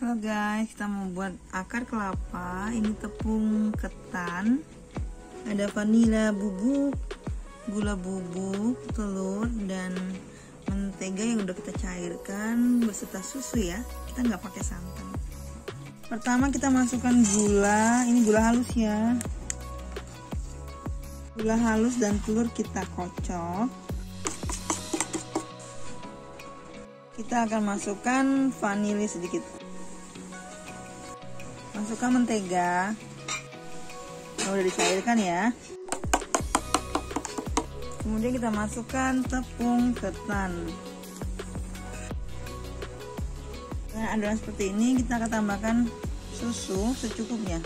Halo guys, kita mau buat akar kelapa. Ini tepung ketan, ada vanila bubuk, gula bubuk, telur, dan mentega yang udah kita cairkan beserta susu ya. Kita nggak pakai santan. Pertama kita masukkan gula, ini gula halus ya. Gula halus dan telur kita kocok. Kita akan masukkan vanili sedikit masukkan mentega. Yang udah dicairkan ya. Kemudian kita masukkan tepung ketan. Dengan adonan seperti ini kita akan tambahkan susu secukupnya.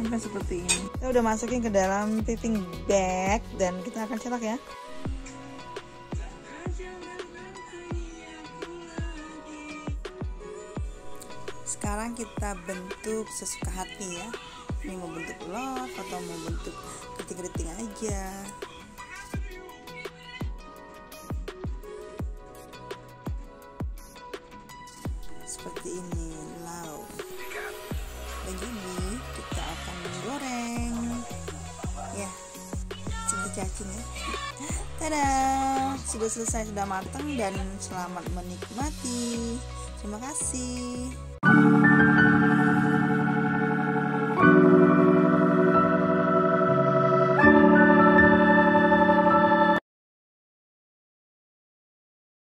Sampai seperti ini. Kita udah masukin ke dalam piping bag dan kita akan cetak ya sekarang kita bentuk sesuka hati ya. Ini mau bentuk love atau mau bentuk keriting-keriting aja. Seperti ini lau. Begini kita akan menggoreng ya cacing ya. Tada! Sudah selesai sudah matang dan selamat menikmati. Terima kasih